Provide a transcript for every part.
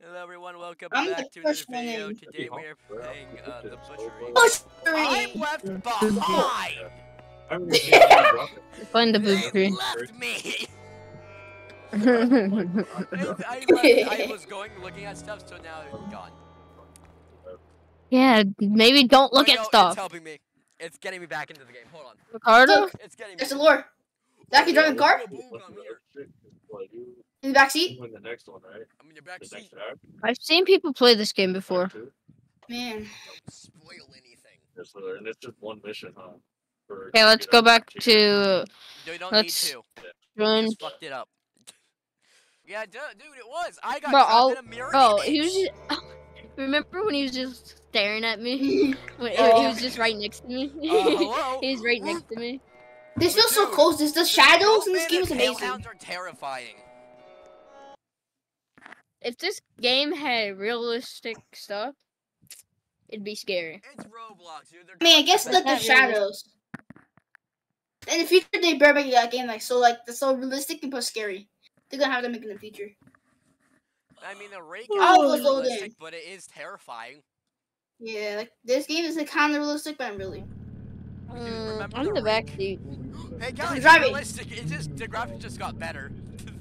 Hello everyone, welcome I'm back to another first video. in. Today we are playing uh, the butchery. Butchery! I'm left behind! Find the They butchery. left me! I, I, left, I was going looking at stuff, so now it's gone. yeah, maybe don't look Oh, at no, It's stuff. helping me. It's getting me back into the game. Hold on. Ricardo? It's getting me. there's the lure. Zach, you driving a car? Boom, I'm here. In the back seat? Win the next one, right? I'm in your back The seat. next round. I've seen people play this game before. Man. Don't spoil anything. Yes. And it's just one mission, huh? For- Okay, let's you go back chicken. to You don't Let's need to. run. You just fucked it up. yeah, dude, dude, it was. I got Bro, trapped I'll- in a mirror Bro, image. he was just. Remember when he was just staring at me? When he, Oh. he was just right next to me. Uh, he was right next to me. This feels so close. This the shadows in this game is amazing. Hellhounds are terrifying. If this game had realistic stuff, it'd be scary. It's Roblox, dude. They're I mean, I guess trying like the Not really. shadows. In the future, they better make that game like so, like that's so realistic and plus scary. They're gonna have to make it in the future. I mean, the rake Oh, is it's all realistic, in. but it is terrifying. Yeah, like this game is like kind of realistic, but not really. Dude, Mm, I'm in the the back seat. Hey guys, it's driving. realistic. It just the graphics just got better.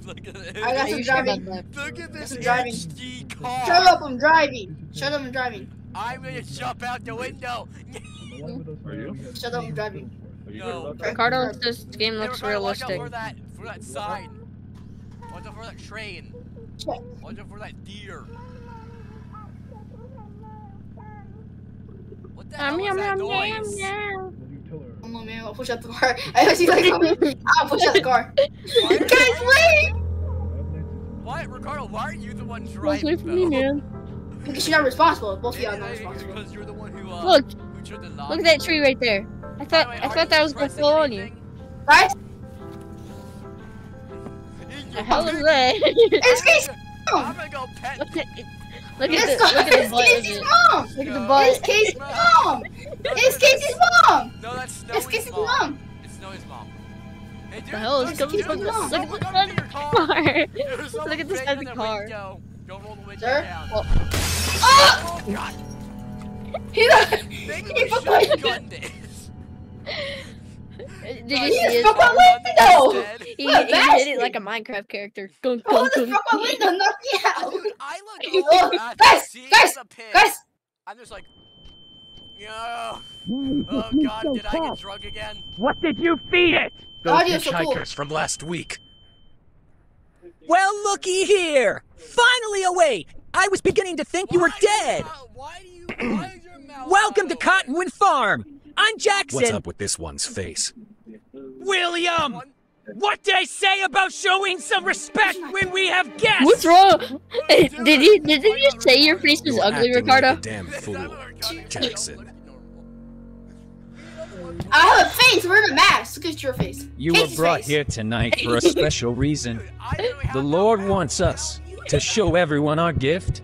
Look at it. I got some you sure about driving. Look at this driving. HD car. Shut up! I'm driving. Shut up! I'm driving. I'm gonna jump out the window. Are you? Shut up! I'm driving. No. good about that? Ricardo, this game Hey, looks Ricardo, watch realistic. out for that, for that sign. Watch out for that train. Watch out for that deer. What the hell Um, is yum, that yum, noise? yum, yum. Oh no, man! I'll push out the car. I see that coming. I'll push out the car. Guys, wait! Why, Ricardo? Why are you the one Don't driving for me, man. Because you're not responsible. Both of you are not responsible. Because you're the one who uh, Look, who took the look at that tree right there. I thought, I thought that was gonna fall on you. Right? The hell is that? It's Casey's I'm mom. gonna go pet. look at, look at the, look at the butt Casey's it. mom. Look at the No. butt. It's Casey's mom. It's Casey's mom. No, that's It's Snowy's Casey's mom. mom. It's Snowy's mom. Hey, dude, The hell is there's coming from on the- the- look at the someone got side of the car. car. Look at the someone side of the car. Don't roll the window Sir? down. Well, Ah! Oh god. He got. He we should fucking- gunned it. Did you Guys, see He his broke my window. He, What he hit it like a Minecraft character. Gung, Oh, gung, what the fuck? My window knocked me out. Dude, I look look. Guys, guys. Guys, I'm just like, yo. Oh god, did I get drunk again? What did you feed it? The Those audio's so cool. from last week. Well, looky here! Finally away! I was beginning to think you were dead! mouth- you? Why is your mouth Welcome to? Cottonwood Farm! I'm Jackson! What's up with this one's face? William! What did I say about showing some respect when we have guests? What's wrong? Did you did you just say your face was You're ugly, Ricardo? Like a damn fool. Jackson. I have a face. We're in a mask. Look at your face. You were brought face. here tonight for a special reason. Dude, I literally have The Lord wants us to show everyone our gift.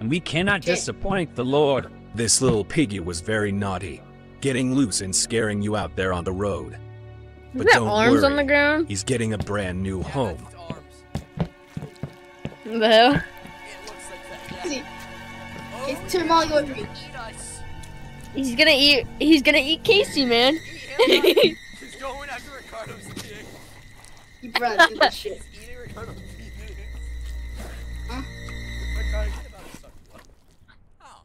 And we cannot Okay. disappoint the Lord. This little piggy was very naughty, getting loose and scaring you out there on the road. Is But that don't arms worry, on the ground? he's getting a brand new home. Yeah, that's its arms. The hell? It looks like that. See, It's too yeah, small, he's gonna eat. He's gonna eat. He's gonna eat Casey, man. He's going after Ricardo's dick. You run through this shit. He's eating Ricardo's dick. Huh? Ricardo, get about to suck blood. Oh.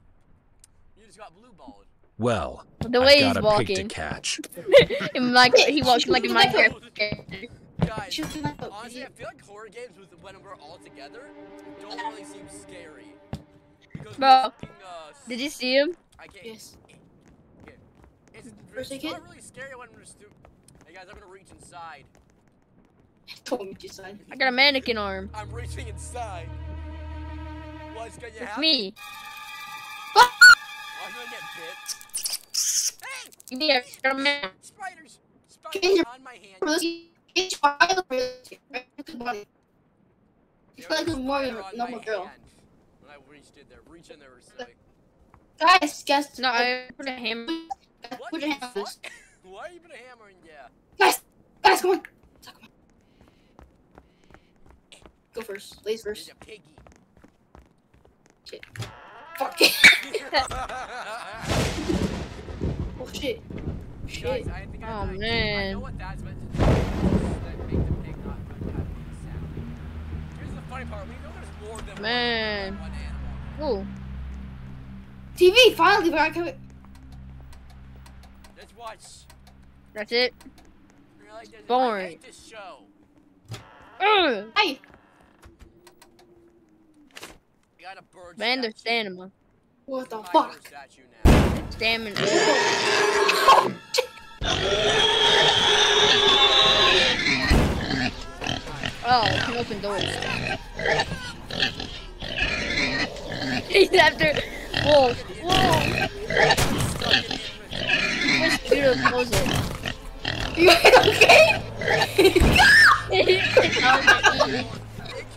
You just got blue balled. Well, The way I way got he's a pig walking, to catch. Him like he walks like in Minecraft character. Guys, Shoot me like a honestly, I feel like horror games with when we're all together don't really seem scary. Because Bro, fucking, uh, Did you see him? I can't. Yes. It's, First it's not kit? really scary when we're stu- Hey guys, I'm gonna reach inside. Told me to son. I got a mannequin arm. I'm reaching inside. What's gonna It's happen? me. I'm gonna get bit. Hey! Yeah, I got a man- Spiders! Can Spiders you- on my hand. Realistic. It's wild. realistic. Good body. There feel like it's a more than a normal girl. When I reached in there, reach in there, silly. Guys, guess No, I put a hammer. Guys, What Put your hand on this. fuck? Why are you putting a hammer in? Yeah. Guys, guys, come on. Come on. Go first. Ladies There's first. a piggy. Shit. Fuck it. oh shit. Shit. Guys, I think I, Oh, I, I man. know what that's meant to do. That make the pig not have any sound. Here's the funny part. We know there's more than Man. one, one animal. Ooh. TV, finally, but I can Let's watch. That's it. You're like, there's- I Boring. hate this show. Ugh. Hi. We got a bird Man, there's stamina. What the fuck? Stamina. Oh, you can open doors. He's after. Whoa, whoa. Just you to close it. You okay? It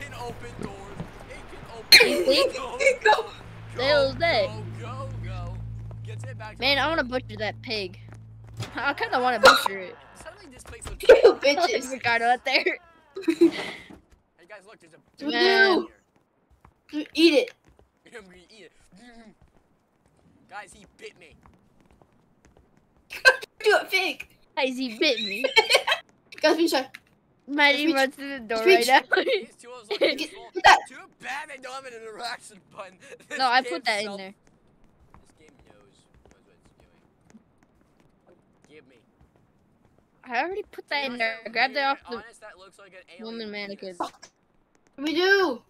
can open doors. It can open You doors. think? Go, go, Go, go, go. Gets it back to Man, I want to butcher that pig. I kind of want to butcher it. Suddenly this place looks You bitches. Ricardo out there. Hey guys, look, there's a We Man. do. Eat it. I'm gonna eat it. Guys, he bit me. Do it, fake. Guys, he bit me. Guys, be shy. Maddie runs through the door right now. These two of us look Get- useful. Put that. Too bad they don't have an interaction button. This no, I game put that in there. This game knows, knows what it's doing. Give me. I already put that in there. what's Grab that off the Honest, that looks like an woman mannequin. penis. We do.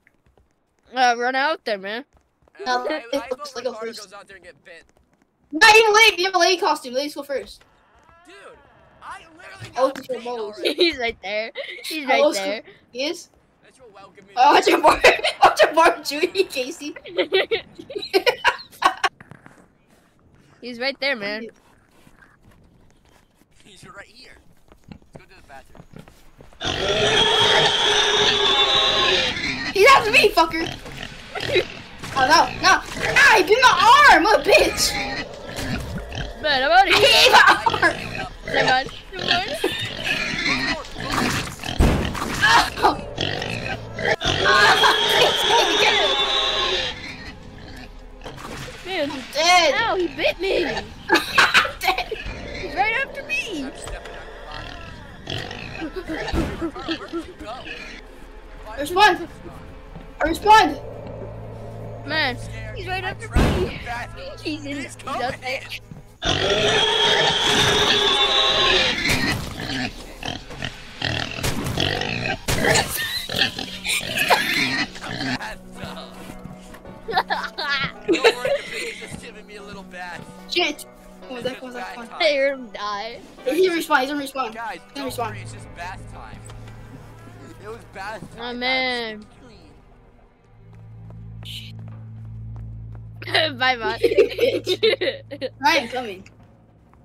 Uh, run out there, man. And No, I, it I, I looks like a Ricardo horse. goes out there and get bit. Not even lady. You have a lady costume. Ladies go first. Dude, I literally Oh, got it's your bit balls. already. He's right there. He's Oh, right it's- there. Yes. That's your welcome. Oh, watch your bar. Watch your bar, Judy, Casey. He's right there, man. He's right here. Let's go to the bathroom. He's after me, fucker. Oh no, no! Ah, he bit my arm, what a bitch! Man, I'm out of He here. ate my arm. Never mind. Respawn, he's gonna respawn. Guys, He's gonna don't respawn. worry, it's just bath time. It was bath oh, time. Oh, man. bye bye. I am coming.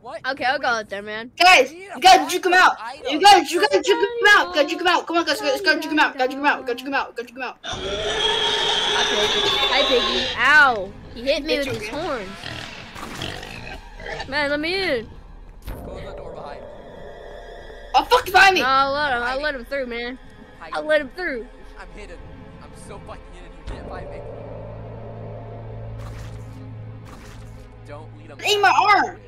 What? okay, I'll go out there, man. Guys, We you a gotta juke him out. item. You gotta, you gotta juke him out. Gotta juke him out. Come on, guys, guys, gotta juke him out. Gotta juke him out. Gotta juke him out. Gotta juke him out. Hi, Piggy. Hi, Piggy. Ow. He hit me with his horns. Man, let me in. Oh, fuck behind me. No, I'll let him. I'll let him through, man. I'll let him through. I'm hidden. I'm so fucking hidden. You can't find me. Don't lead him. Aim my arm.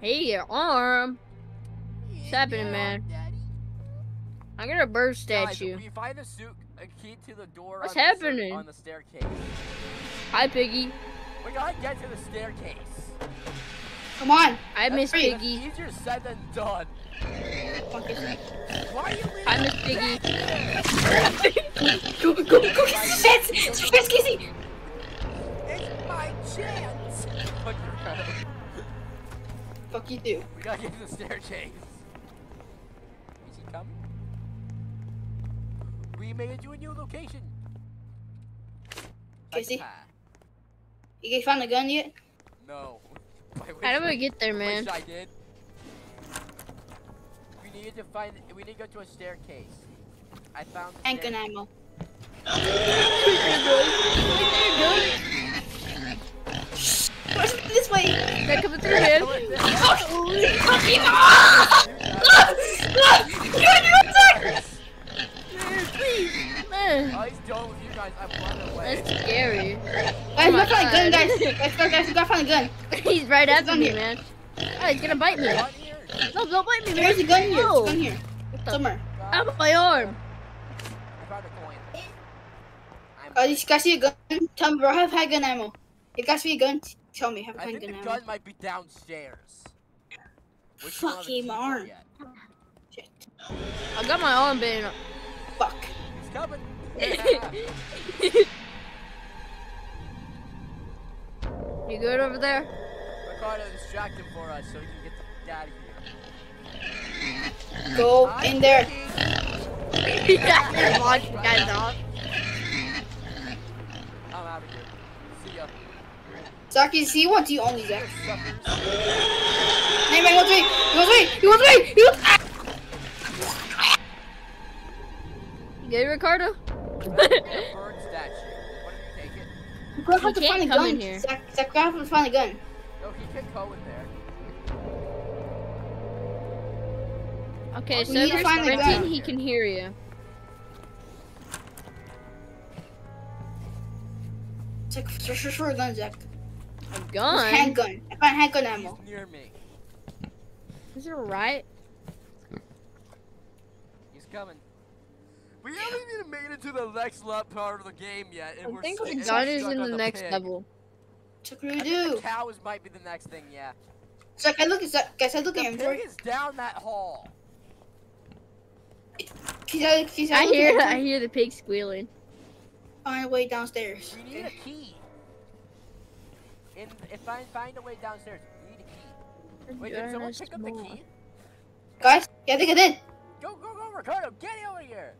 Hey, your arm. What's happening, man? I'm gonna burst Guys, at you. if we find a suit, a key to the door. What's on the happening? on the staircase? Hi, Piggy. We gotta get to the staircase. Come on. I That's miss free. Piggy. Easier said than done. Fuck it. Why are you leaving? I miss Piggy. Go, go, go, get some shit. Casey. It's my chance. Fuck your crap. Fuck you too. We gotta get to the staircase. Is he coming? We made it to a new location. Casey? You guys found the gun yet? No. I How do we get there, man? Wish I did. We needed to find. We need to go to a staircase. I found. the Tank gun ammo. It this way? They're coming through, man. Go with this. Fucking! Look! Look! You're under attack! Man, please. Man. Oh, he's done with you. you guys, I'm away. That's scary. Guys, Oh we find a gun, God. guys. Guys, guys, guys, we gotta find a gun. he's right There's after one me, here. man. Oh, he's gonna bite me. No, don't bite me, man. There's a gun here. There's No. a gun here. What the- Somewhere. Ow, my arm. I found a coin. I'm, Uh, you guys see a gun? Tell me, bro. Have high gun ammo. If you guys see a gun, tell me. Have I high think gun the ammo. gun might be downstairs. We still Fuck, haven't he my seen arm. yet. Shit. I got my arm bitten. Fuck. He's coming. You good over there? Ricardo, distract him for us so he can get the f- out of here. Go I'm in there. thinking- yeah, watch you guys off. I'm out of here. See ya. Zach, you see what do you only Zach? Hey man, he wants me. He wants me. He wants me. He wants. You good, Ricardo? Burn statue. Why don't you take it? We're gonna have He to find a can't come gun. in here. Zach, Zach, we're gonna have to find a gun. No, he can go in there. Okay, We need to server's find sprinting, gun. he can hear you. Zach, sure, sure, sure, gun, Zach. A It's gun? handgun. I find handgun ammo. He's near me. Is it right? He's coming. We haven't even made it to the next le- part of the game yet, and I we're think the gun we're is in on the next pig. level. Zach, what do we do? the cows might be the next thing, yeah. Zach, I look at Zach. Guys, I look The at him. pig is down that hall. He's out. He's out. I hear I hear the pig squealing. Find a way downstairs. We need a key. And if I find a way downstairs, we need a key. Wait, did someone pick up the key? Guys, yeah, I think I did. Go, go, go, Ricardo, get over here!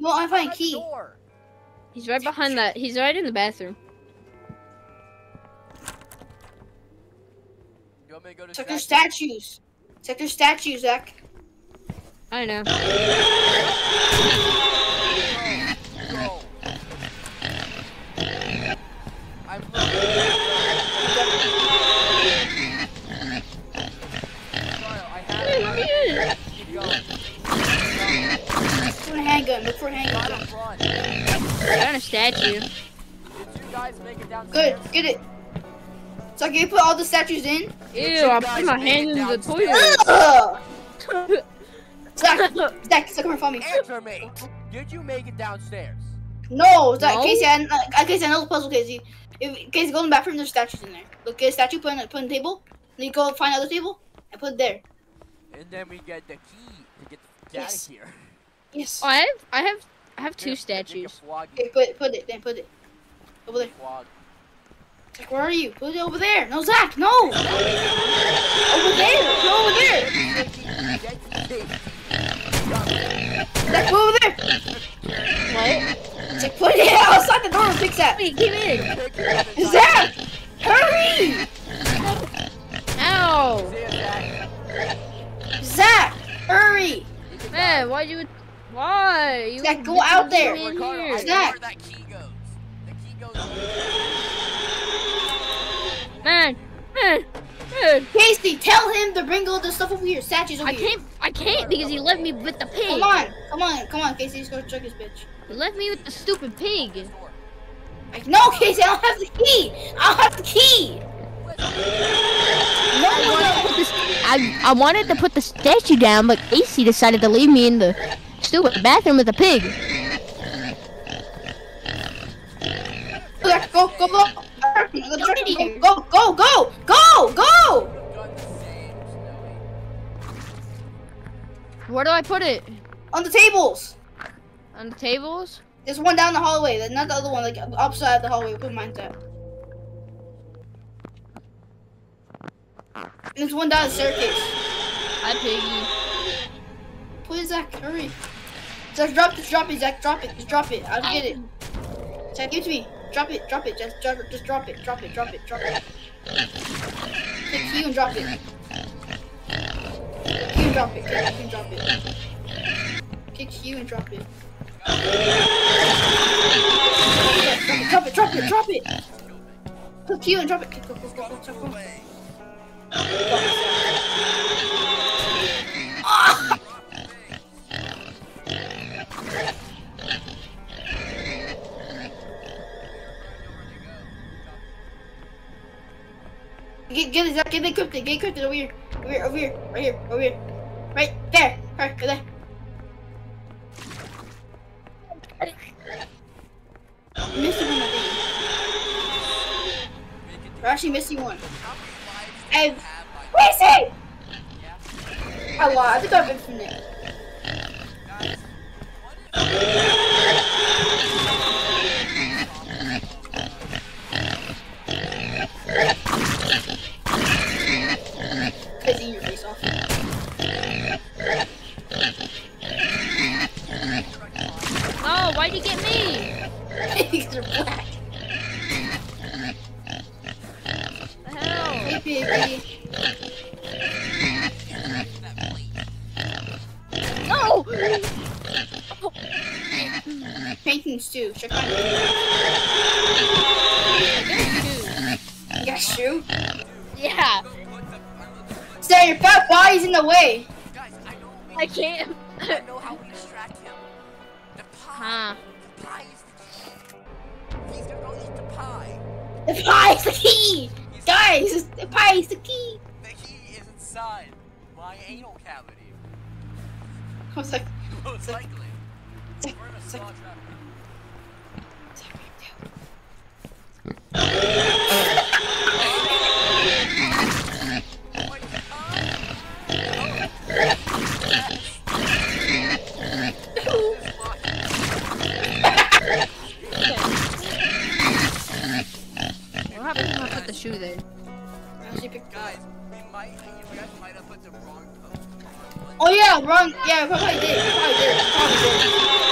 No, I find Outside the key. Door. He's right behind that. He's right in the bathroom. You want me to go to Check their statues. Check their statues, Zach. I know. Go. I'm Ricardo, I have it. Keep going. Look for a handgun. Look for a handgun. Gotta Zach. run. I got a statue. You guys make it Good. Get it. So can you put all the statues in? Ew, I put my hand in the toilet. Zach, Zach, Zach, come here, follow me. Answer me. Did you make it downstairs? No, Zach, No? Casey, I, I, Casey, I know the puzzle, Casey. If, Casey, go in the bathroom, there's statues in there. Look, get a statue, put it put it on the table. Then you go find another table, and put it there. And then we get the key to get the f- out of here. Yes. Oh, I have I have I have two Here, they can statues. flog Okay, put it, put it, then put it. Over there. flog. Zach, where are you? Put it over there. No, Zach, no! Over there! Go over there! Get the key. Zach, over there! What? Zach, put it outside the door and fix that. Wait, give in. Pick it up and Zach! Hurry! Ow! Zach. Zach! Hurry! Man, why do you? Why? You Zach, go out there. die. in Ricardo, here. Zach. where that key goes. The key goes. Man, man, man. Casey, tell him to bring all the stuff over here. Statues over I here. can't. I can't because he left me with the pig. Come on, come on, come on, Casey, let's go check this bitch. He left me with the stupid pig. This. Like, no, Casey, I don't have the key. I don't have the key. No, I no, wanted, to no. put this, I, I wanted to put the statue down, but AC decided to leave me in the stupid bathroom with the pig. Go, go, go. Go, go, go, go, go, go. Done the same, Snowy. Where do I put it? On the tables. On the tables? There's one down the hallway. There's not the other one, like upside of the hallway. Put mine. And there's one down the staircase. Hi, piggy. Please, Zach, hurry. Zach, drop it, drop it, Zach, drop it, just drop it. I'll get it. Zach, give it to me. Drop it, drop it, just, drop it, just drop it, drop it, drop it, drop it. Take Q and drop it. Q and drop it, Q and drop it. Kick Q and drop it. Drop it, drop it, drop it. Put Q and drop it. Go, go, go, go, go, go. Get get it. Get encrypted. Get encrypted over here. Over here. Over here. Right here. Over here. Right there. Right, there. Missing one, I think. We're actually missing one. And wait, say. I lied. I think I've infinite. Cause eat your face off. Oh, why'd you get me? You're black. Oh yeah, wrong. Yeah, probably did. Probably did. Probably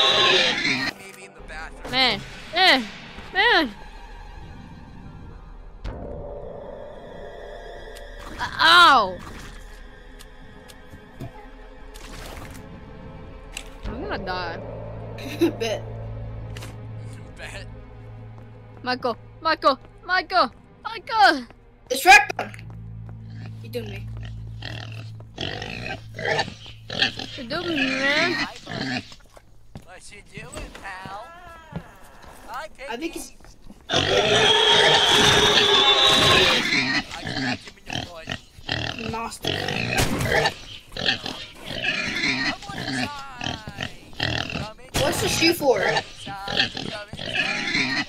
Michael, Michael, Michael, Michael! Distract them. You doing me? You're doing me, man. What you doing, pal? Hi, I think it's. Piggy. I smacked him in the butt. Nasty. Come inside. Come inside. What's the shoe for? Come inside. What you do?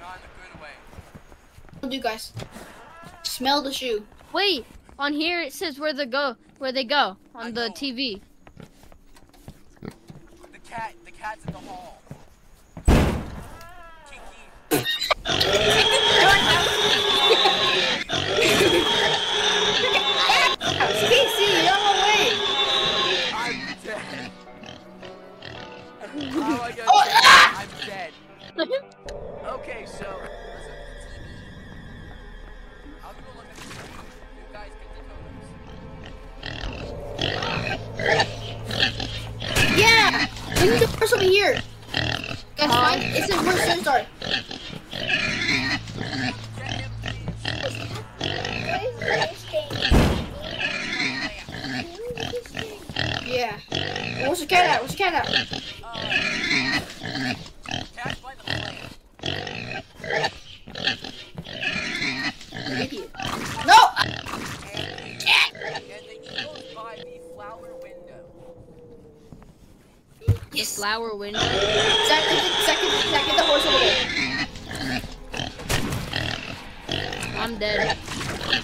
Not in a good way. What do you guys? Smell the shoe. Wait, on here it says where they go, where they go I on the know. TV. The cat, the cat's in the hall. We need the first over here. Guys, find. It says where's the start. Get him, please. Yeah. Where's the cat at? Where's the cat at? Cat's by the plant. Idiot. No. And the eagle's by the flower window. Yes. Flower window. Zach, Zach, Zach, get the horse over there. I'm dead.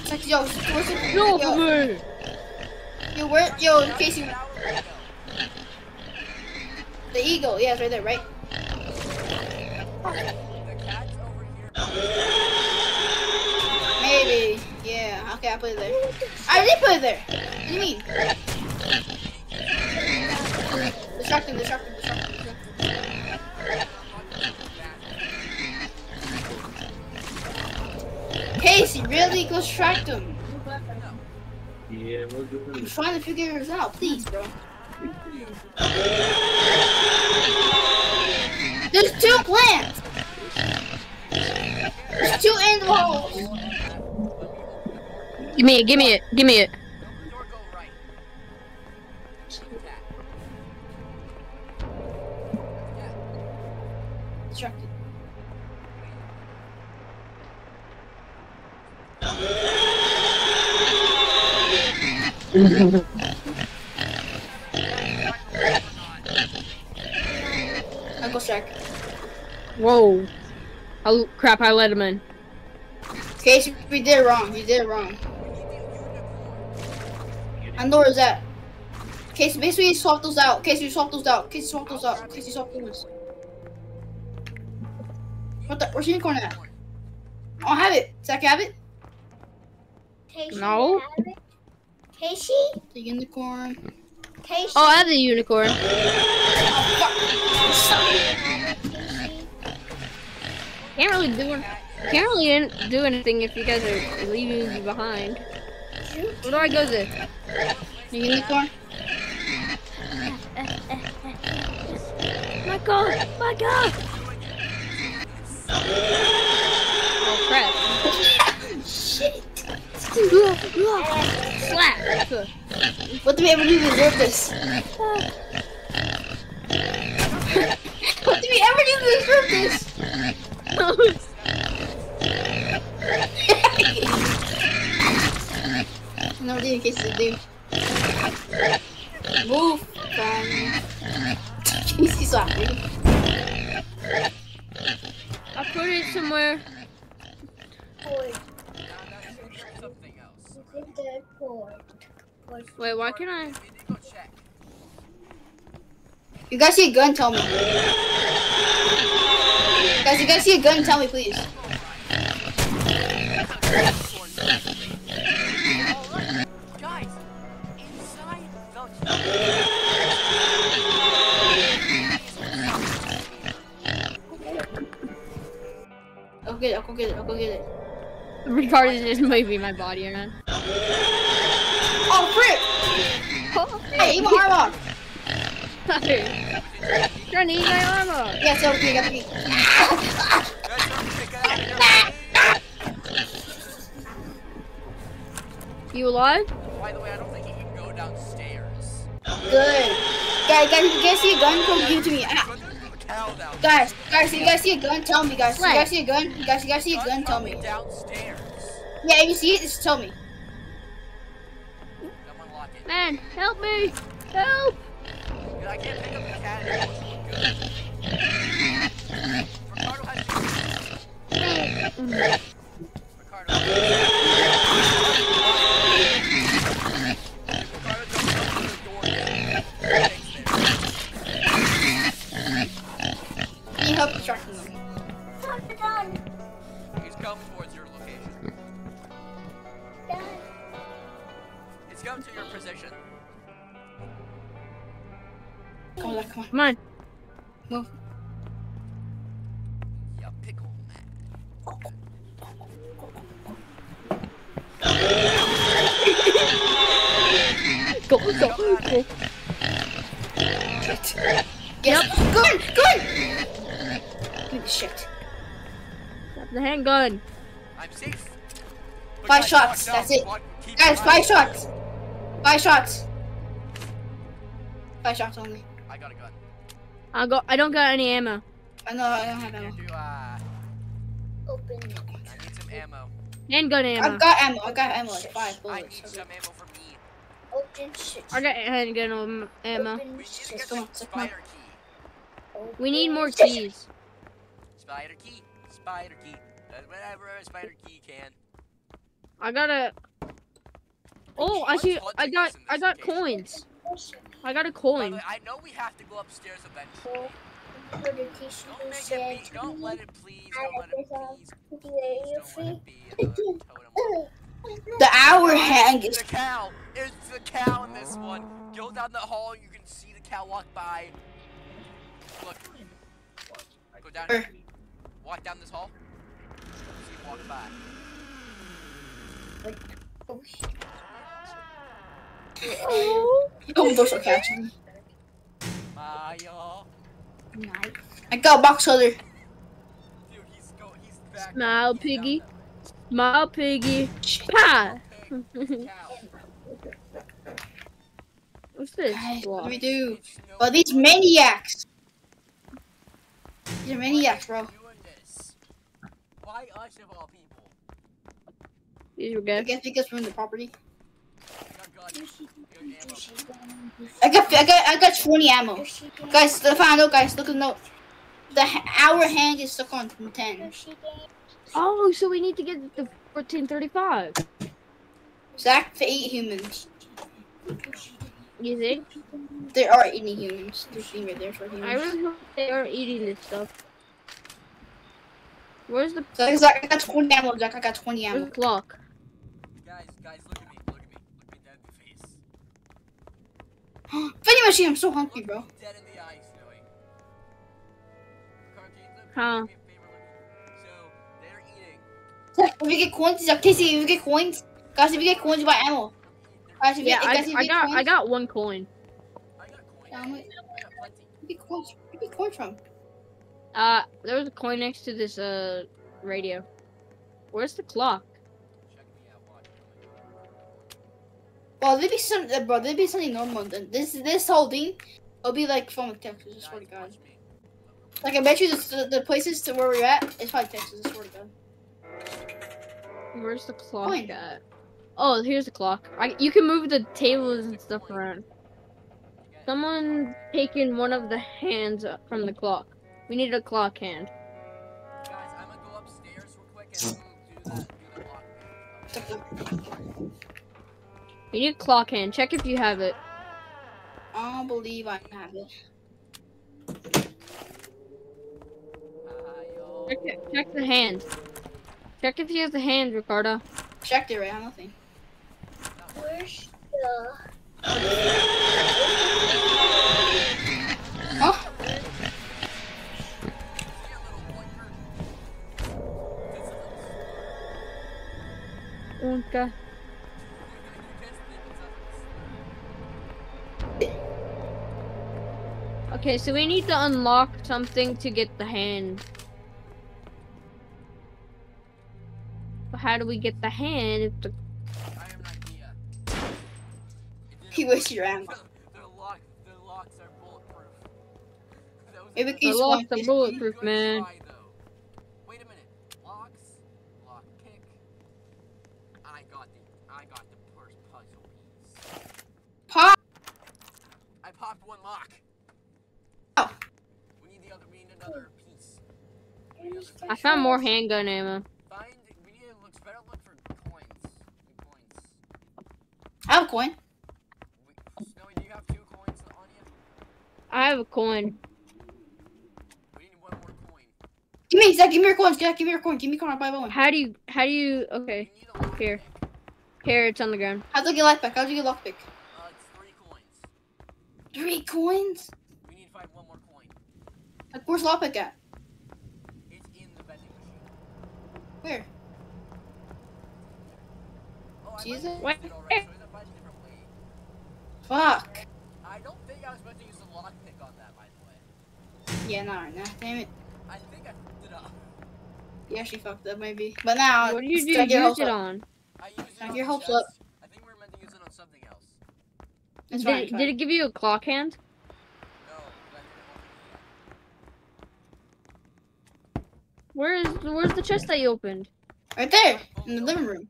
Zach, yo, where's the, No, yo, me. yo, where, yo, Casey, window. the eagle. Yeah, it's right there, right? The cat's over here. Maybe. Yeah. Okay, I put it there. I did put it there. What do you mean? Distract him. Casey, really? Go distract them. Yeah, we're I'm doing trying to figure this out. Please, bro. There's two plants. There's two animals. Give me it, give me it, give me it. Uncle Shrek. Whoa. Oh crap! I let him in. Casey, we did it wrong. You did it wrong. And where is that? Casey, basically swap those out. Casey, swap those out. Casey, swap those out. Casey, swap those. What the? Where's the unicorn at? Oh, I don't have it. Zach, you have it? Casey, No. have it? Casey? The unicorn. Casey? Oh, I have the unicorn. Can't really do can't really do anything if you guys are leaving me behind. Where do I go to? The unicorn. My God! My God! Oh crap! Shit. Slap! What do we ever do to deserve this? what do we ever do to deserve this? no idea in case they do. Move from. He's so happy. I put it somewhere. Boy, Wait, why can I? We need to go check. You guys see a gun? Tell me. Guys, you guys see a gun? Tell me, please. Guys, inside the I'll get it. I'll go get it. I'll go get it. Retarded is maybe my body again. Oh, frick! Hey, eat my arm off. Trying to eat my arm off. Yeah, it's okay. Got the You alive? By the way, I don't think he can go downstairs. Good. Guys, guys, you guys see a gun? Come give it to me. Ah. But there's a cow down Guys, guys, you guys see a gun? Tell me, guys. You guys see a gun? You guys, you guys see a gun? Tell me. Downstairs. Yeah, if you see it, just tell me. Someone lock it. Man, help me! Help! Because I can't pick up the cat anymore. Good. Ricardo has Ricardo. Ricardo, Come on, come on. Come on. Move. Yeah, pickle man. Go, go, go. Shit. Yes. Gun! Gun! Give me the shit. Grab the handgun. I'm safe. But Five guys, shots, that's it. Guys, five shots. Five shots. Five shots only. I got. I don't got any ammo. I know I don't have Here, ammo. do, uh, Open it. I need some ammo. Handgun ammo. I've got ammo. I got ammo like five I bullets. need some ammo for me. Open shit. I got handgun am- ammo. Open We need to get the spider key. Open We need more shit. keys. Spider key. Spider key. Does whatever a spider key can. I gotta. Oh, I see. I got. I got coins. I got a coin. way, I know we have to go upstairs eventually. For the Don't make it be. Don't let it please. Don't let it please. Please don't let it be another. The hour hang is the cow. It's the cow in this one. Go down the hall. You can see the cow walk by. Look. Go down. Er. Walk down this hall. See him walk by. Oh, those are catching me. Maya. I got a box holder. Dude, he's go. He's back. Smile, piggy. Smile, piggy. Shit. Pa. there. Okay, cow. What's this? Guys, what do we do? It's Oh, these maniacs. These are maniacs, bro. Doing this. Why us of all people? These were good. I good. guess because we're in the property. Got guns. Good ammo. I got, I got, I got 20 ammo. Guys, the final guys, look at the note. The our hand is stuck on 10. Oh, so we need to get the 1435. Zach for eight humans. You think? There are any humans. There's thing right there for humans. I really hope they are eating this stuff. Where's the, Zach, Zach, I got 20 ammo. Zach, I got 20 where's ammo. the clock? Guys, guys, look at me. Look at me. Look me dead in the face. Vending machine, I'm so hungry, bro. Look me dead in the eyes, Snowy. Carl, can you look- Huh. do me a favor, look at me? So, they're eating. Zach, if we get coins, Zach, Casey, if we get coins, guys, if we get coins, buy ammo. Guys, if Yeah, I, guys, if we I got coins, I got one coin. I got coins. Yeah, I'm like- I got plenty. Where we get coins? Where we get coins from? Uh, there was a coin next to this uh radio. Where's the clock? Well, there'd be some, uh, bro. There'd be something normal. Then this, this whole thing, it'll be like from Texas. I swear to Guys, God. Like I bet you the, the places to where we're at, it's probably Texas. I swear to God. Where's the clock Coin. at? Oh, here's the clock. I you can move the tables and stuff around. Someone taking one of the hands from the clock. We need a clock hand. Guys, I'm gonna go upstairs real quick and do that, do the lock thing. You need a clock hand. Check if you have it. I don't believe I have it. Check, it- check the hand. Check if he has the hand, Ricardo. Checked it right. I have nothing. Where's the Huh? See a little pointer? This is a- Okay. Okay, so we need to unlock something to get the hand. But how do we get the hand if the I have an idea. He work. wasted your ammo. The lock, the locks are bulletproof. That was Maybe a- we can The use locks one. are bulletproof, Good man. try, though. Wait a minute. Locks, lock pick. I got the, I got the first puzzle piece. Pop. I popped one lock. Oh. We need the other. We need another piece. We need another I found more handgun ammo. Find. We need to look. Better look for coins. Coins. I have a coin. We, Snowy, do you have two coins on you? I have a coin. We need one more coin. Give me, Zach. Give me your coins. Zach, give me your coin. Give me your coin. I'll buy one. How do you how do you okay. We need a lock Here. pick. Here it's on the ground. How'd I get life back? How'd you get lockpick? Uh, it's three coins. Three coins? We need to find one more coin. Like, where's lockpick at? It's in the vending machine. Where? Oh, I Jesus. might have What? used it already, so I have to find Oh, a different way. Fuck. I don't think I was meant to use the lockpick on that, by the way. Yeah, not right now. Damn it. I think I fucked it up. You actually fucked up, maybe. But now, What do you do Zach, your use it up. on? I used it Now on your hopes up. I think we were meant to use it on something else. It's Did fine. it, fine. did it give you a clock hand? No, 'cause I didn't Where is where's the chest that you opened? Right there, in the living room.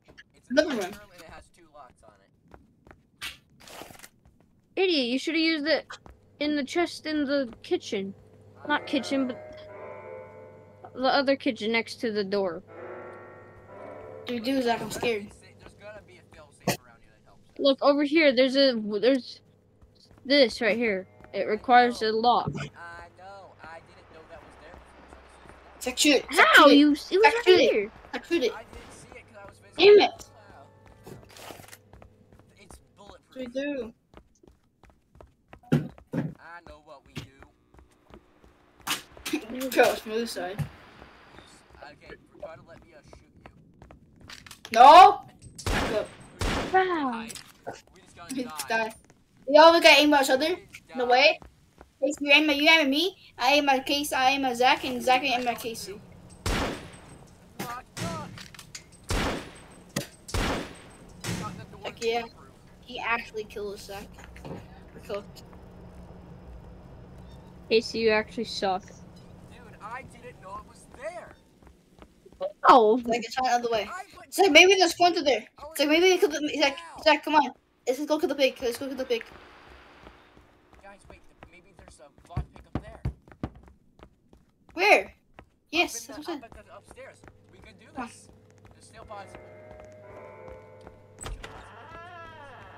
Living living room. room and it has two locks on it. Idiot, you should have used it in the chest in the kitchen. Not kitchen, but the other kitchen next to the door. Dude, dude, Zach, I'm scared. There's gotta be a fail safe around here that helps. Look over here. There's a there's this right here. It requires a lock. Uh, I know. I didn't know that was there before. Zach, shoot. Zach, How shoot it. you? It was Zach, right it. here. Zach, it. I didn't it because I was Damn it. the cloud. It's We bulletproof. do. I know what we do. Go, smooth side. Okay, try to let me uh, shoot you. No! Go. Wow. Hide. We just gotta Die. die. We all got aim at each other. Die. In a way. Case, you aim at you aim at me. I aim at Case. I aim at Zach, and Zach aim at Casey. Knock, knock. Got the door Heck yeah. He actually killed us, Zach. We're cooked. Casey, you actually suck. Dude, I I didn't know it was there. Oh, Like, it's not out of the way. I went Zach, maybe there's point to there. I was Zach, maybe they could. down. Zach, Zach, come on. Let's go to the pig. Let's go to the pig. Guys, wait. th- Maybe there's a block pick up there. Where? Yes, Up, that's in what I'm saying. up upstairs. We can do Huh. this. It's still possible.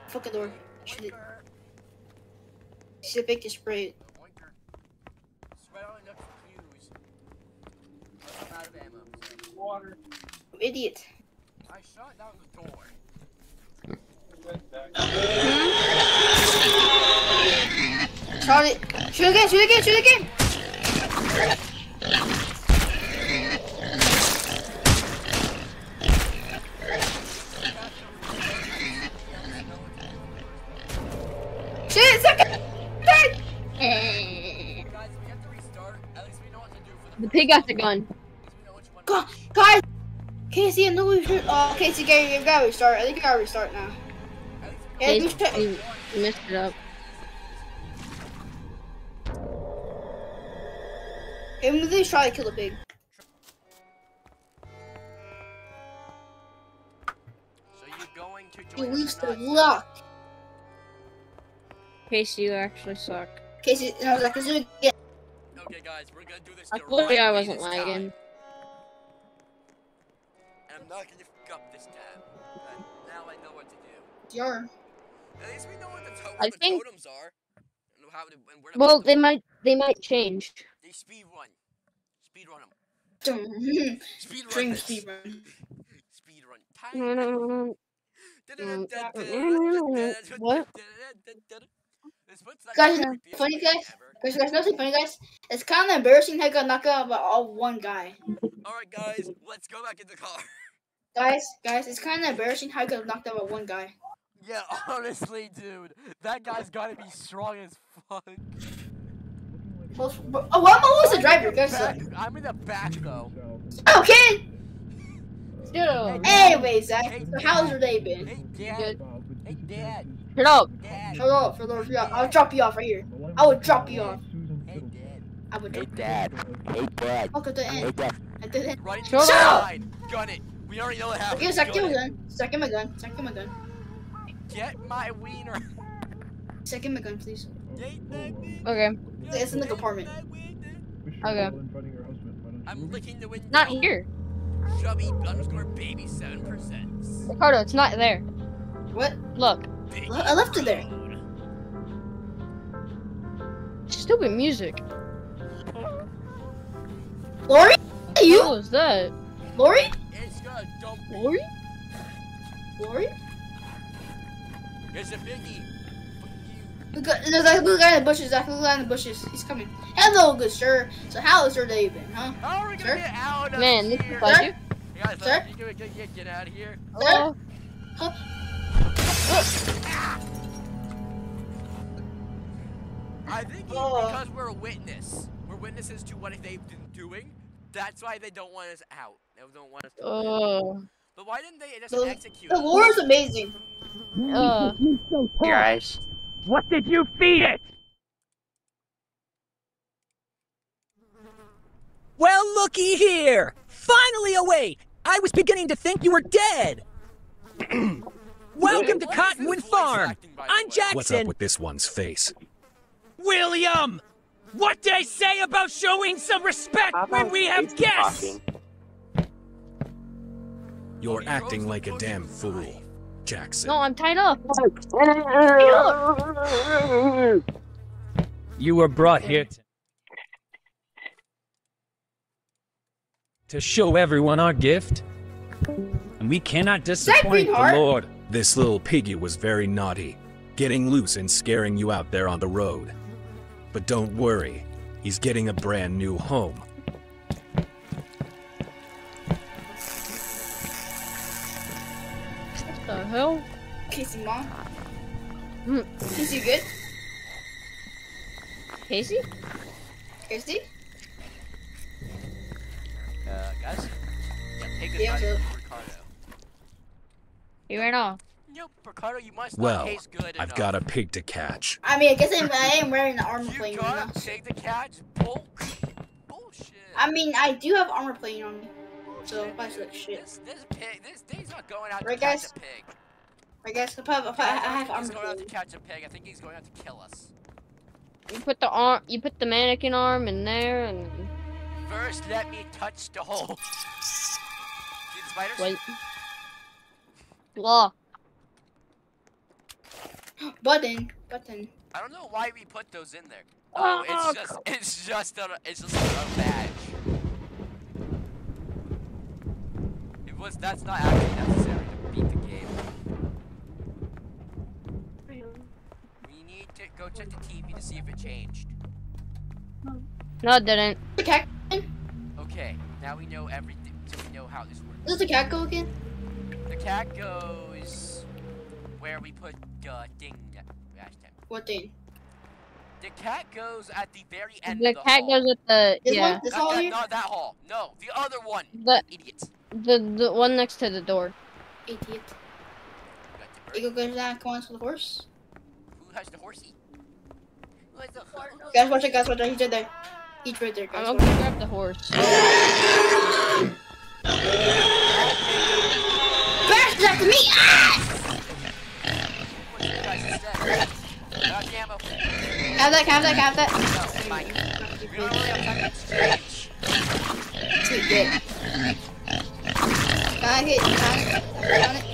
Fucking door. Should it? Oinker. Should pick to spray it. Oinker. Sweat on enough fuse. I'm out of ammo. so- Idiot. I shot down the door. Shot it. Shoot again. Shoot again. Shoot again. Pig got the gun. At least we know which one. Go, guys. Casey, I know we should. Oh, Casey, Gary, you gotta restart. I think you gotta restart now. At we Yeah, we should. you you messed it up. Hey, we really try to kill the pig. So you're going to You join lose the or luck. Casey, you actually suck. Casey, no, I was like, let's do it again. Okay, guys, we're gonna do this I the told right I wasn't this lagging. time. And I'm not gonna fuck up this time. But now I know what to do. Your. At least we know what the, to- I the think- totems are. And how to, and where to Well, they might they might change. They speed run. Speed run them. Speed run Dream this. speed run. Speed run. Time. What? This looks like Guys, the you know, creepiest funny guys? Guys, guys, nothing funny, guys. It's kind of embarrassing how I got knocked out by all one guy. Alright, guys, let's go back in the car. Guys, guys, it's kind of embarrassing how I got knocked out by one guy. Yeah, honestly, dude, that guy's gotta be strong as fuck. Well, oh, well, I'm always the driver, guys. back- I'm in the back though. Okay. kid. Dude, Anyway, Zach, so how's your day been? Hey, dad. Good. Hey, dad. Shut up. Dad. Shut up, for the yeah, I'll drop you off right here. I will drop you off. I would Hey, drop. dad. Hey, dad. Fuck at the end. dad. At the end. Right Shut the up! line. Gun it. We already know what happens. Okay, Zach, give Gun me it. a gun. Zach, give me a gun. Zach, give a gun. Get my wiener. Zach, give me a gun, please. Get my wiener. Okay, It's in the compartment. okay. I'm licking the window. Not here. Chubby underscore baby seven percent. Ricardo, it's not there. What? Look, I left it there. stupid music. Lori? What You? was that? Lori? It's dump. Lori? Lori? It's a biggie. Fuck you. Look at- There's like a little guy in the bushes. Zach, little guy in the bushes. He's coming. Hello, good sir. So how has your day been, huh? How are we gonna Sir? get out of Man, this here? is like you. Hey, guys, uh, Sir? you gonna get, get, get out of here? Hello? Oh. I think Oh. because we're a witness. We're witnesses to what they've been doing. That's why they don't want us out. They don't want us to. live. Oh. But why didn't they just The- execute The us? lore is amazing. Uh. Guys, what did you feed it? Well, looky here! Finally awake! I was beginning to think you were dead! Welcome to Cottonwood Farm! acting, by the I'm? Jackson! What's up with this one's face? William! What they say about showing some respect when we have guests? You're acting like a damn fool. Jackson. No, I'm tied up. You were brought here to, to show everyone our gift. And we cannot disappoint the Greenheart? Lord. This little piggy was very naughty, getting loose and scaring you out there on the road. But don't worry, he's getting a brand new home. What the hell? Casey, mom. Hmm. Casey, you good? Casey? Casey? Uh, guys? Yeah, take this Yeah, out so- of He ran off. Nope, Ricardo, you must Well, not taste good I've enough. got a pig to catch. I mean, I guess I'm, I am wearing the armor You plane. got enough. take the catch bulk. Bullshit. I mean, I do have armor plate on me. So if I dude. select shit. This this pig this thing's not going out Right, to catch guys? a pig. I guess if I have, if I, I I have think armor he's going out to catch a pig. I think he's going out to kill us. You put the arm, you put the mannequin arm in there, and First, let me touch the hole. See the spiders? wait. Law. Button. Button. I don't know why we put those in there. Oh, Oh, it's just it's just a it's just a badge. It was that's not actually necessary to beat the game. We need to go check the TV to see if it changed. No, it didn't. The cat. Okay, now we know everything, so we know how this works. Does the cat go again? The cat goes where we put the ding that last time. What thing? The cat goes at the very end The of the cat hall. goes at the This yeah, one? This not, hall that, not that hall. No, the other one. the Idiots. the the one next to the door. Idiot. Got the bird. Eagle goes down, come on to the horse. Who has the horsey? Who has the horse? Guys, watch it, guys, watch it. He's right there. He's right there, guys. I'm watch gonna it. grab the horse. Oh. Bash after me! Ah! Have that, have that, have that. No, fine. We don't really have time to exchange. Sweet, good. I hit? Can I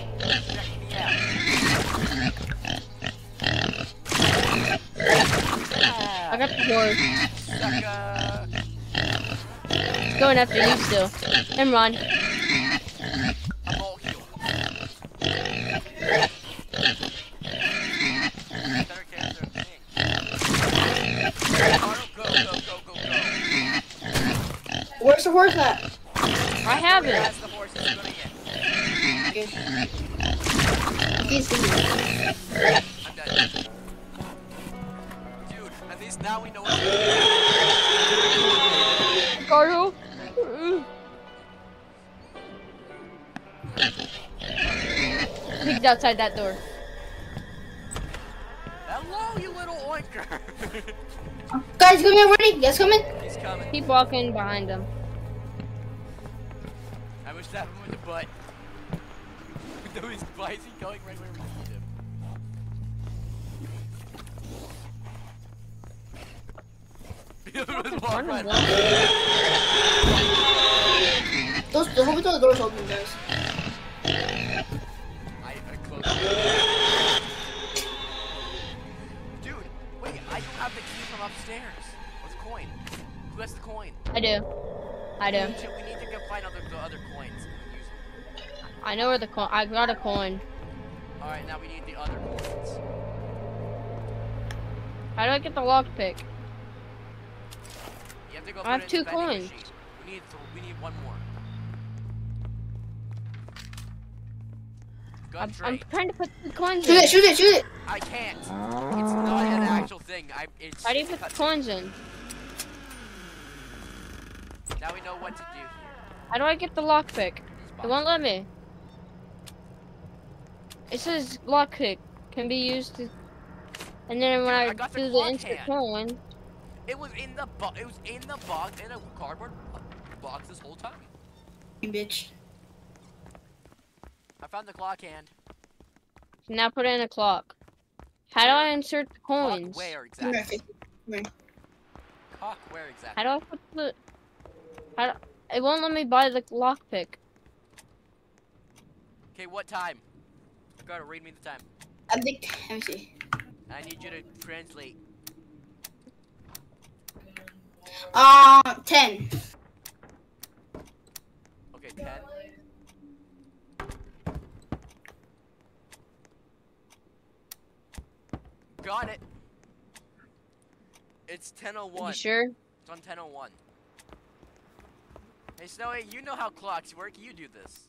I- got the. It's going after you still. Never mind. I'm all healed. Better character thing. Arnold, go, go, go, go, go. Where's the horse at? I have it. That's the horse that's running in. Okay. He's in I'm done. Dude, at least now we know what to do. Cardo. He's outside that door. Hello, you little oinker. Guys, come here, ready? Yes, come in. He's coming. Keep walking behind him. I wish that happened with the butt. no, he's, why is going right where we need him? Just walk Front right of up. him. Those, the whole the doors open, guys. Dude, wait, I don't have the key from upstairs. What's the coin? Who has the coin? I do. I We do. need to, we need to go find other, the other coins and use them. I know where the coin. I got a coin. Alright, now we need the other coins. How do I get the lockpick? You have to go I have two coins. We need, we need one more. I'm, I'm trying to put the coins Shoot in. it, shoot it, shoot it. I can't. It's ah. not an actual thing. I. It's. How do you put the cut- coins in? Now we know what to do here. How do I get the lockpick? These It won't let me. It says lockpick can be used to. And then when Dude, I, I got the do the clock instant coin, It was in the box. It was in the box in a cardboard box this whole time. You bitch. I found the clock hand. now put in a clock. How do I insert the Clock coins? where exactly? Come. Clock where exactly? How do I put the? How do, it won't let me buy the lockpick. Okay, what time? Gotta read me the time. I think, let me see. I need you to translate. Uh, 10. Okay, ten. Got it. It's oh You 10:01. sure? It's on 10:01. Hey Snowy, you know how clocks work. You do this.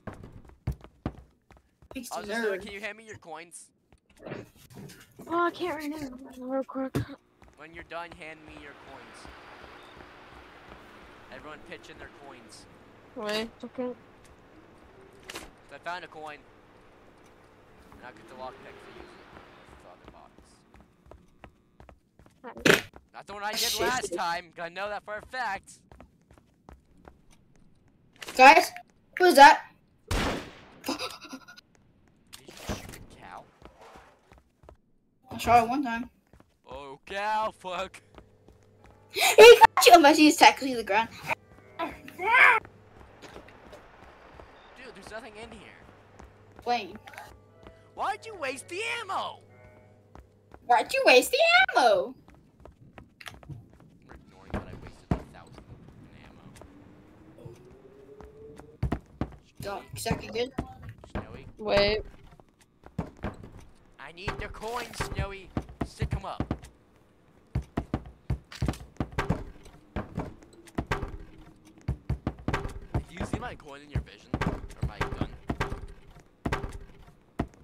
Thanks I to was just wondering, nerd. can you hand me your coins? Oh, I can't right now. Real quick. When you're done, hand me your coins. Everyone pitch in their coins. Wait, okay. So I found a coin. And I'll get the lockpick for you. Not the one I did last time. Gotta know that for a fact. Guys, who's that? Did you shoot a cow? I shot it one time. Oh, cow, fuck. He got you unless he's tackling the ground. Dude, there's nothing in here. Wait. Why'd you waste the ammo? Why'd you waste the ammo? We're ignoring that I wasted a thousand in ammo. Oh, exactly good. Snowy, Wait. I need the coins, Snowy. Stick 'em up. Do you see my coin in your vision? Or my gun?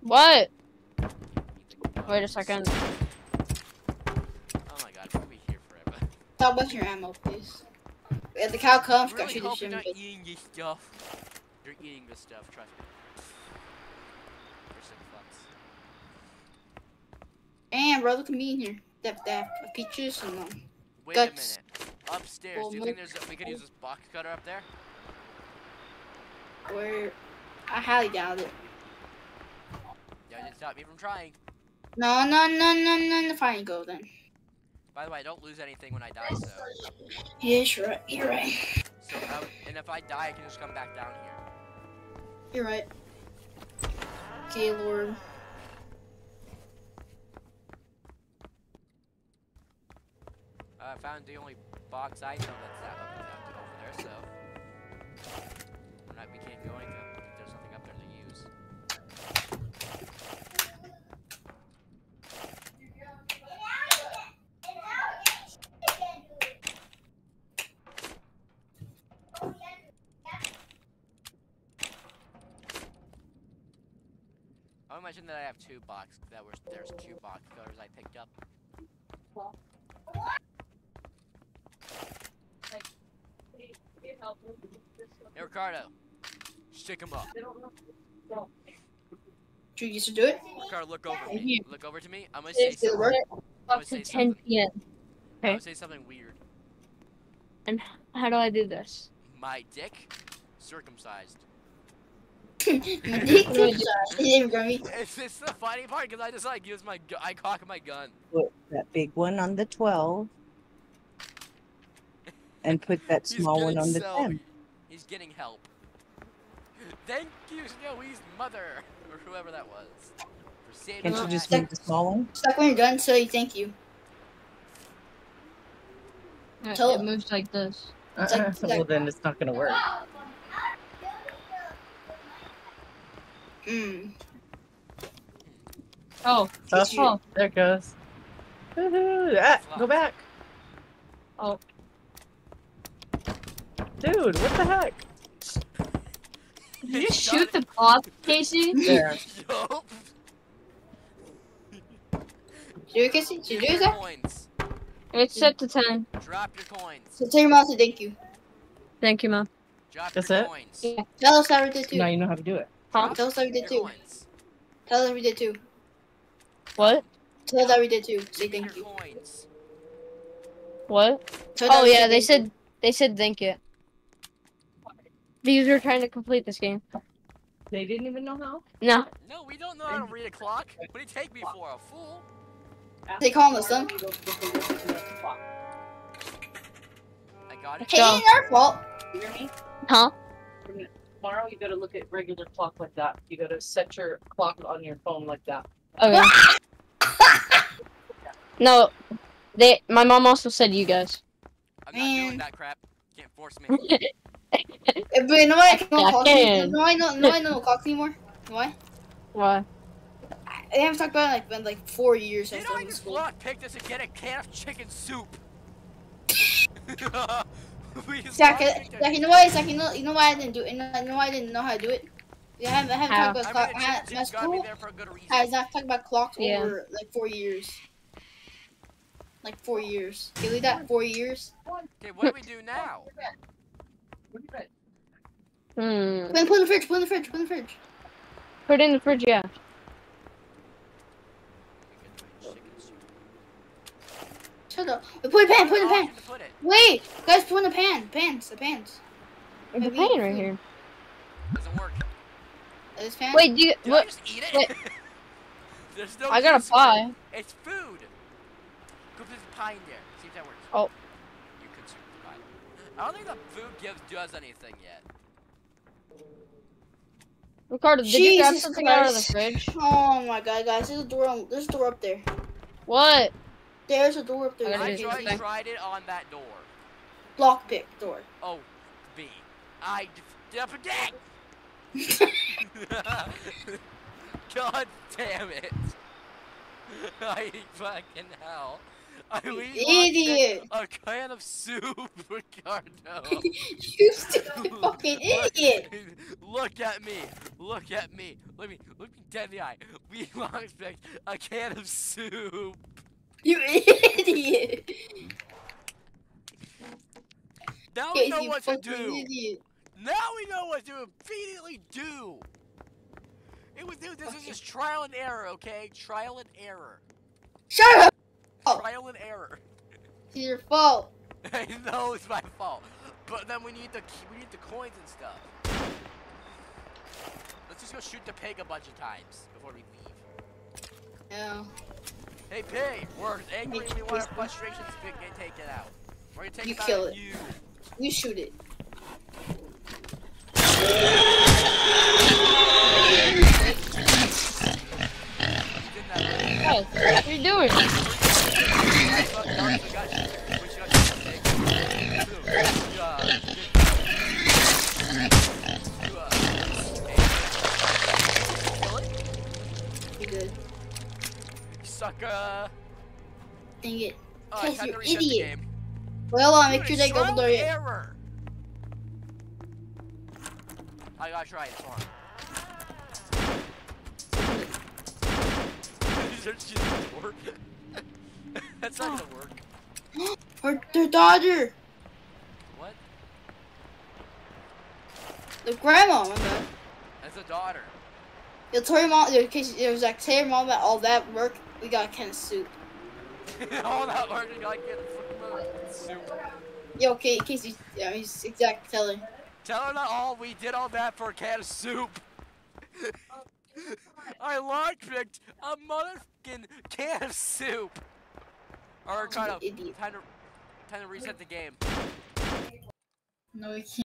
What? Wait a second. Oh my god, we'll be here forever. Stop with your ammo, please. If the cow comes, I got really you the hope not eating this stuff. You're eating this stuff, trust me. For six bucks. And bro, look at me in here. They have peaches and um, Wait Guts. a minute. Upstairs, Well, do you think there's a, we could use this box cutter up there? where I highly doubt it. Yeah, didn't stop me from trying. No, no, no, no, no, no. Fine, go then. By the way, I don't lose anything when I die, so. Yes, you're right. You're right. So, um, and if I die, I can just come back down here. You're right. Okay, Lord. Uh, I found the only box I know that's that up that's over there, so. We're not, we can't go anything. There's nothing up there to use. I want to mention that I have two box. That was there's two box cutters I picked up. Hey Ricardo, stick him up. Do you used to do it? Ricardo, look over Thank me. Look over to me. I'm gonna say Did it something. work? I'm Up gonna say 10 something. p.m. I'm gonna say something weird. And how do I do this? My dick, circumcised. My dick is Hey, It's, it's the funny part because I just like use my gu- I cock my gun. Put that big one on the 12 and put that He's small one getting on the so- 10. He's getting help. Thank you, Snowy's mother or whoever that was for saving Can't you just ass. make the small one? Stuck when your gun, so say thank you. It- it moves like this. It's like- it's well, then it's not going to work. Mm. Oh, Oh, Did there it goes. Ah, go back. Oh. Dude, what the heck? did you just shoot the clock, Casey? There. Yup. Did you kiss? Did you do that? coins. It's set to 10. Drop your coins. So tell your mom to thank you. Thank you, Mom. Drop That's your it? coins. Yeah. Tell us how we did too. Now you know how to do it. Huh? Tell us how we did too. coins. Tell us we did too. What? Tell us how we did too. Say thank you. coins. What? Tell Oh yeah, they thank you. said they said thank you. Because we're trying to complete this game. They didn't even know how? No. No, we don't know how to read a clock. What do you take me for? A fool? They call him the son. I got it. Hey, Go. it ain't our fault. You hear me? Huh? Tomorrow you gotta look at regular clock like that. You gotta set your clock on your phone like that. Okay. no. They my mom also said you guys. I'm not doing that crap. Can't force me. But you know why I can't Yeah, clock I anymore? can. No, I know, no, I know clock anymore. Why? Why? I haven't talked about it like been like four years Did since I I was in just school. block picked us to get a can of chicken soup? we just Zach, block picked a- Zach, you know why? Zach, you know, you know why I didn't do it. You know, you know why I didn't know how to do it. Yeah, I haven't, I haven't talked I about mean, clock. a I, chicken my gotta be school there for a good reason. has not talked about clocks Yeah. over like four years. Like four years. Can you leave that four years? Okay, what do we do now? Hmm. Put, put in the fridge. Put in the fridge. Put in the fridge. Put it in the fridge, yeah. We could make chicken soup. Shut up. Wait, Put it the pan. Put it the pan. put? Wait, guys, put in the pan. Pans. The pans. There's a pan right food. here. Doesn't work. Is fan? Wait, do you Did I what? just eat it? Wait. There's no I got a use pie. It's food. Go put the pie in there. See if that works. Oh. You consume the pie. I don't think the food gives does anything yet. Ricardo, did you grab Jesus something out of the Christ. fridge? Oh my god, guys, there's a door. On, there's a door up there. What? There's a door up there. I I tried, something. tried it on that door. Lockpick door. Oh, B. I did up a deck. God damn it! I fucking hell. I we Idiot. A can of soup, Ricardo. you stupid fucking idiot. Look at me. Look at me. Look me. Look me dead in the eye. We lost a can of soup. You idiot. Now we know what to do. Idiot. Now we know what to immediately do. It was dude, this is just trial and error, okay? Trial and error. Shut up. Oh. Trial and error. It's your fault. I know it's my fault, but then we need the we need the coins and stuff. Let's just go shoot the pig a bunch of times before we leave. Yeah. Hey pig, we're angry we want our frustrations to get taken out. We're gonna take You it out kill on it. you. You shoot it. You did that right. Guys, what are you doing? Sucker. Dang it. Oh, you the idiot. Well, uh, make sure they go and yet. error. I gotta try it. Hold on. The. That's not gonna work. Or their daughter. What? The grandma, my bad. That's a daughter. You'll tell your mom, in case it was like, tell your mom that all that work, we got a can of soup. All that work, gotta get fucking soup. Yeah, okay, Casey, yeah, he's exact telling. Tell her that all we did all that for a can of soup. I lockpicked a motherfucking can of soup. Or kind of time to time to reset the game. No, can't.